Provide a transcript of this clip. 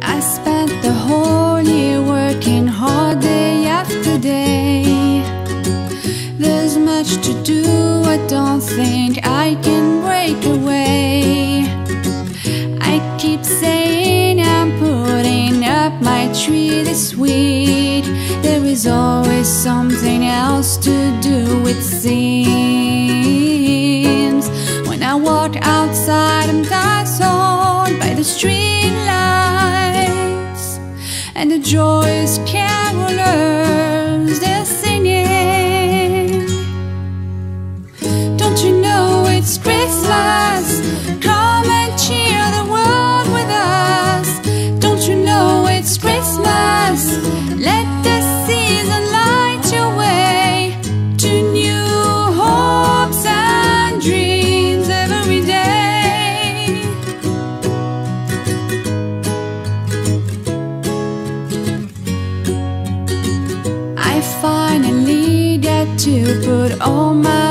I spent the whole year working hard day after day. There's much to do, I don't think I can break away. I keep saying I'm putting up my tree this week. There is always something else to do, it seems. When I walk outside, I'm street lights and the joyous carolers they're singing. Don't you know it's Christmas? Finally get to put all my